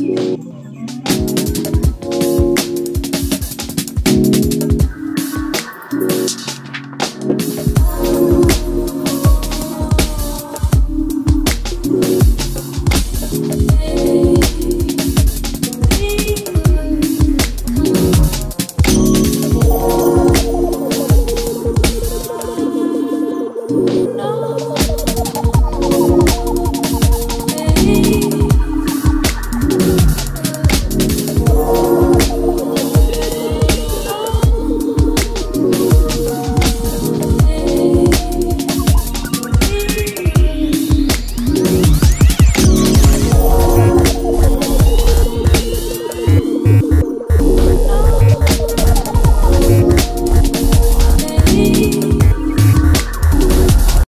No.